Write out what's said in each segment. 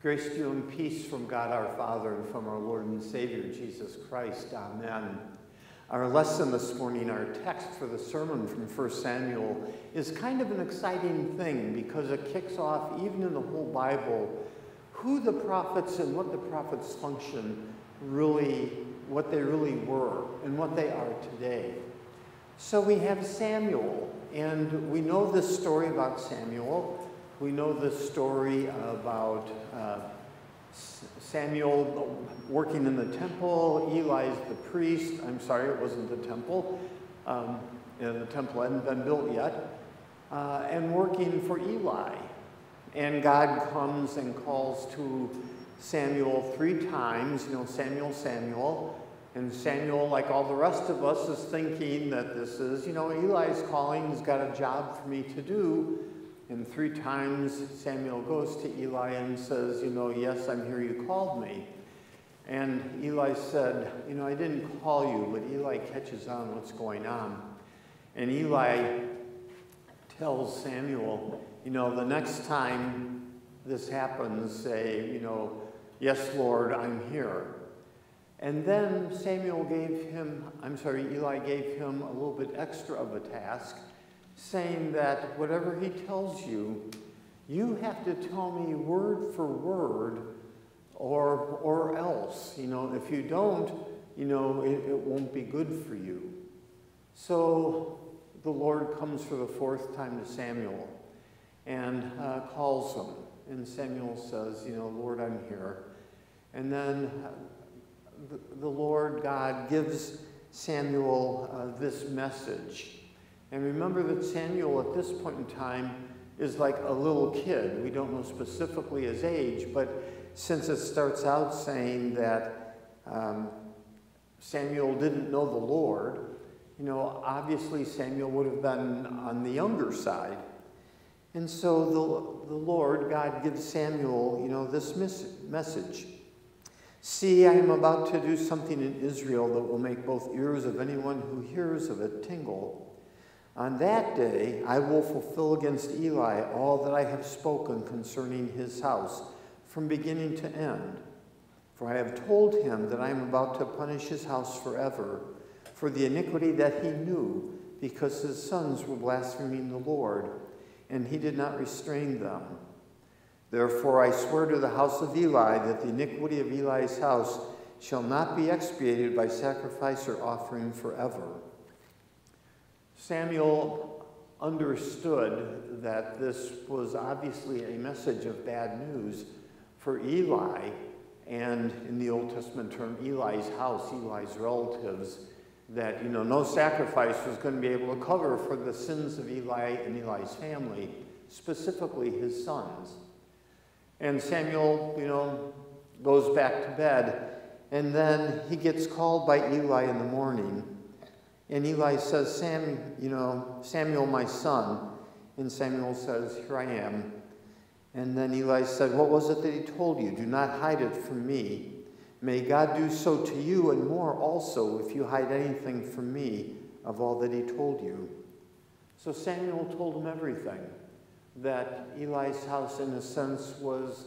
Grace to you and peace from God our Father and from our Lord and Savior Jesus Christ. Amen. Our lesson this morning, our text for the sermon from 1 Samuel, is kind of an exciting thing because it kicks off, even in the whole Bible, who the prophets and what the prophets' function really, what they really were and what they are today. So we have Samuel, and we know this story about Samuel. We know the story about uh, Samuel working in the temple, Eli's the priest. I'm sorry, it wasn't the temple. Um, the temple hadn't been built yet. Uh, and working for Eli. And God comes and calls to Samuel three times, you know, Samuel, Samuel. And Samuel, like all the rest of us, is thinking that this is, you know, Eli's calling, he's got a job for me to do. And three times Samuel goes to Eli and says, You know, yes, I'm here, you called me. And Eli said, You know, I didn't call you, but Eli catches on what's going on. And Eli tells Samuel, You know, the next time this happens, say, You know, Yes, Lord, I'm here. And then Samuel gave him, I'm sorry, Eli gave him a little bit extra of a task saying that whatever he tells you, you have to tell me word for word or, or else. You know, if you don't, you know, it, it won't be good for you. So the Lord comes for the fourth time to Samuel and uh, calls him. And Samuel says, You know, Lord, I'm here. And then uh, the, the, Lord God gives Samuel uh, this message and remember that Samuel at this point in time is like a little kid. We don't know specifically his age, but since it starts out saying that um, Samuel didn't know the Lord, you know, obviously Samuel would have been on the younger side. And so the, the Lord, God, gives Samuel, you know, this message. See, I am about to do something in Israel that will make both ears of anyone who hears of it tingle. On that day I will fulfill against Eli all that I have spoken concerning his house, from beginning to end. For I have told him that I am about to punish his house forever for the iniquity that he knew, because his sons were blaspheming the Lord, and he did not restrain them. Therefore I swear to the house of Eli that the iniquity of Eli's house shall not be expiated by sacrifice or offering forever. Samuel understood that this was obviously a message of bad news for Eli and in the Old Testament term, Eli's house, Eli's relatives, that you know no sacrifice was going to be able to cover for the sins of Eli and Eli's family, specifically his sons. And Samuel, you know, goes back to bed, and then he gets called by Eli in the morning and Eli says, Sam, you know, Samuel, my son. And Samuel says, Here I am. And then Eli said, What was it that he told you? Do not hide it from me. May God do so to you and more also if you hide anything from me of all that he told you. So Samuel told him everything that Eli's house, in a sense, was,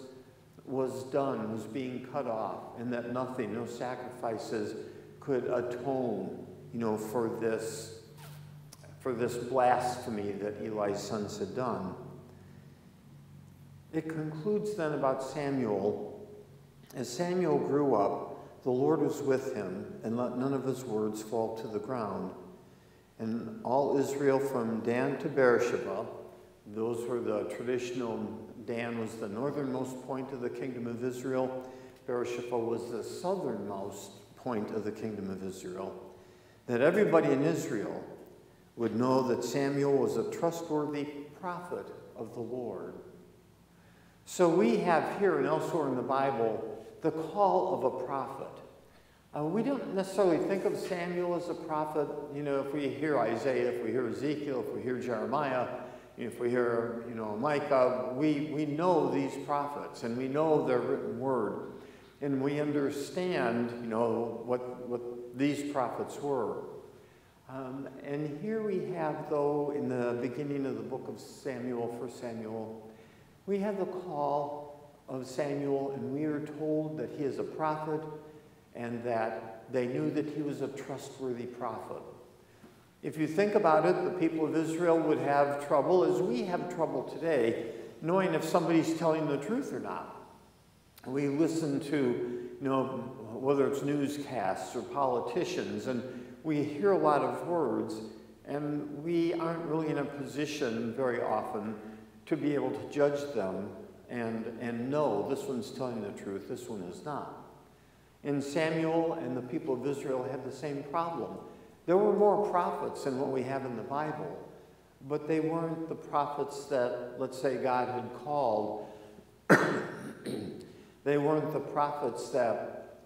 was done, was being cut off, and that nothing, no sacrifices, could atone you know, for this, for this blasphemy that Eli's sons had done. It concludes then about Samuel. As Samuel grew up, the Lord was with him and let none of his words fall to the ground. And all Israel from Dan to Beersheba, those were the traditional, Dan was the northernmost point of the kingdom of Israel. Beersheba was the southernmost point of the kingdom of Israel that everybody in Israel would know that Samuel was a trustworthy prophet of the Lord. So we have here and elsewhere in the Bible the call of a prophet. Uh, we don't necessarily think of Samuel as a prophet. You know, if we hear Isaiah, if we hear Ezekiel, if we hear Jeremiah, if we hear, you know, Micah, we, we know these prophets and we know their written word. And we understand, you know, what, what these prophets were. Um, and here we have, though, in the beginning of the book of Samuel, for Samuel, we have the call of of Samuel, and we are told that he is a prophet and that they knew that he was a trustworthy prophet. If you think about it, the people of Israel would have trouble, as we have trouble today, knowing if somebody's telling the truth or not. We listen to, you know, whether it's newscasts or politicians, and we hear a lot of words, and we aren't really in a position very often to be able to judge them and, and know this one's telling the truth, this one is not. And Samuel and the people of Israel had the same problem. There were more prophets than what we have in the Bible, but they weren't the prophets that, let's say, God had called. They weren't the prophets that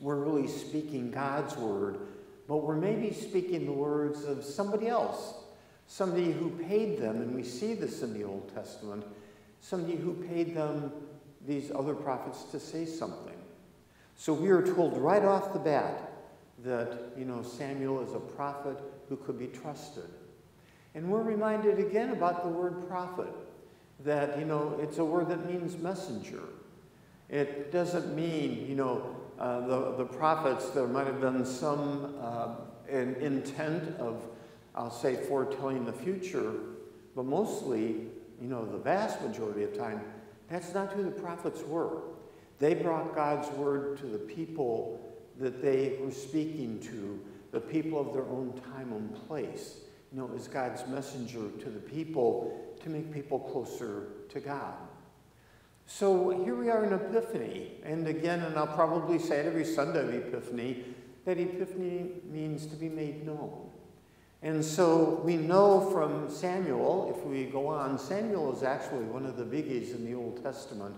were really speaking God's word, but were maybe speaking the words of somebody else, somebody who paid them, and we see this in the Old Testament, somebody who paid them, these other prophets, to say something. So we are told right off the bat that, you know, Samuel is a prophet who could be trusted. And we're reminded again about the word prophet, that, you know, it's a word that means messenger. It doesn't mean, you know, uh, the, the prophets, there might have been some uh, an intent of, I'll say, foretelling the future, but mostly, you know, the vast majority of time, that's not who the prophets were. They brought God's word to the people that they were speaking to, the people of their own time and place. You know, as God's messenger to the people to make people closer to God. So here we are in Epiphany. And again, and I'll probably say it every Sunday of Epiphany, that Epiphany means to be made known. And so we know from Samuel, if we go on, Samuel is actually one of the biggies in the Old Testament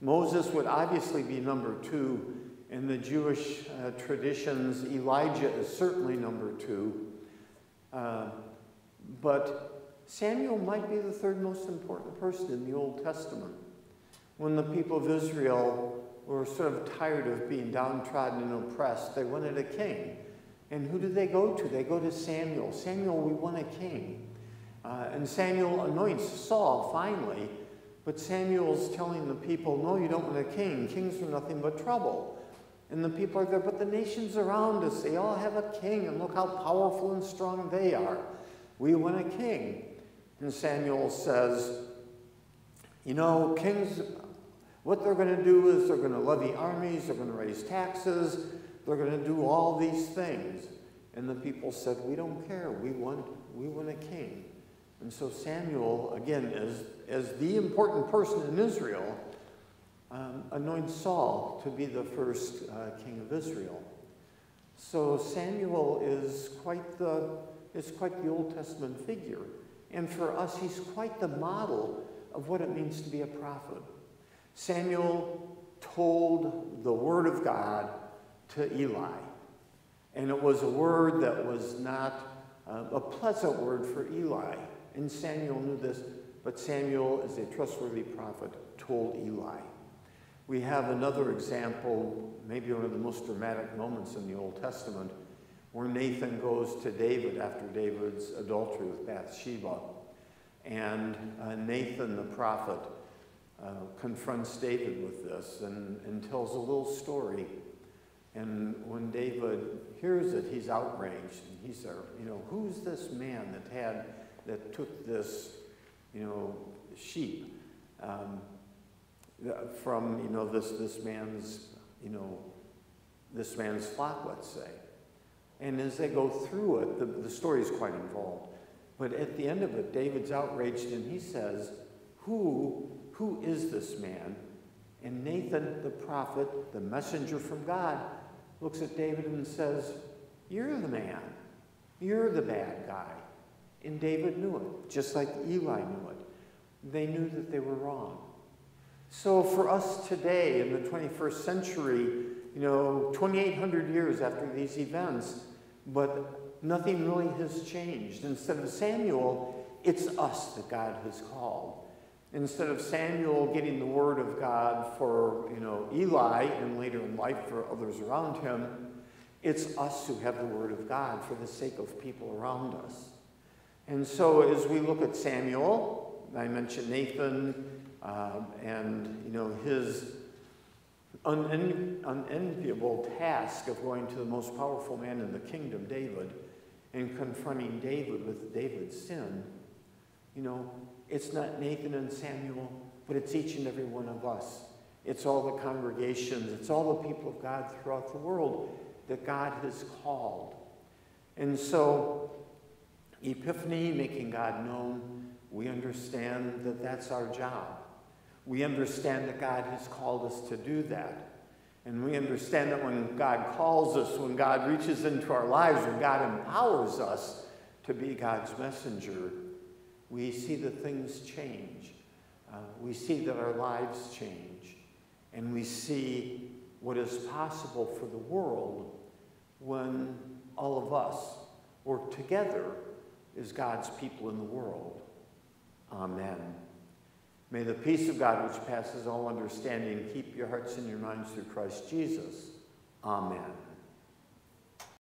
Moses would obviously be number two. In the Jewish uh, traditions, Elijah is certainly number two. Uh, but Samuel might be the third most important person in the Old Testament. When the people of Israel were sort of tired of being downtrodden and oppressed, they wanted a king. And who do they go to? They go to Samuel. Samuel, we want a king. Uh, and Samuel anoints Saul finally but Samuel's telling the people, no, you don't want a king. Kings are nothing but trouble. And the people are there, but the nations around us, they all have a king, and look how powerful and strong they are. We want a king. And Samuel says, you know, kings, what they're going to do is they're going to levy armies, they're going to raise taxes, they're going to do all these things. And the people said, we don't care. We want, we want a king. And so Samuel, again, as, as the important person in Israel, um, anoints Saul to be the first uh, king of Israel. So Samuel is quite, the, is quite the Old Testament figure. And for us, he's quite the model of what it means to be a prophet. Samuel told the word of God to Eli. And it was a word that was not uh, a pleasant word for Eli. And Samuel knew this, but Samuel, as a trustworthy prophet, told Eli. We have another example, maybe one of the most dramatic moments in the Old Testament, where Nathan goes to David after David's adultery with Bathsheba. And uh, Nathan, the prophet, uh, confronts David with this and, and tells a little story. And when David hears it, he's outraged. And he there, you know, who's this man that had that took this, you know, sheep um, from, you know, this, this man's, you know, this man's flock, let's say. And as they go through it, the, the story is quite involved. But at the end of it, David's outraged and he says, Who, who is this man? And Nathan, the prophet, the messenger from God, looks at David and says, You're the man. You're the bad guy. And David knew it, just like Eli knew it. They knew that they were wrong. So for us today in the 21st century, you know, 2,800 years after these events, but nothing really has changed. Instead of Samuel, it's us that God has called. Instead of Samuel getting the word of God for, you know, Eli and later in life for others around him, it's us who have the word of God for the sake of people around us. And so as we look at Samuel, I mentioned Nathan, um, and, you know, his unen unenviable task of going to the most powerful man in the kingdom, David, and confronting David with David's sin, you know, it's not Nathan and Samuel, but it's each and every one of us. It's all the congregations, it's all the people of God throughout the world that God has called. And so, Epiphany, making God known, we understand that that's our job. We understand that God has called us to do that. And we understand that when God calls us, when God reaches into our lives, when God empowers us to be God's messenger, we see that things change. Uh, we see that our lives change. And we see what is possible for the world when all of us work together as God's people in the world. Amen. May the peace of God, which passes all understanding, keep your hearts and your minds through Christ Jesus. Amen.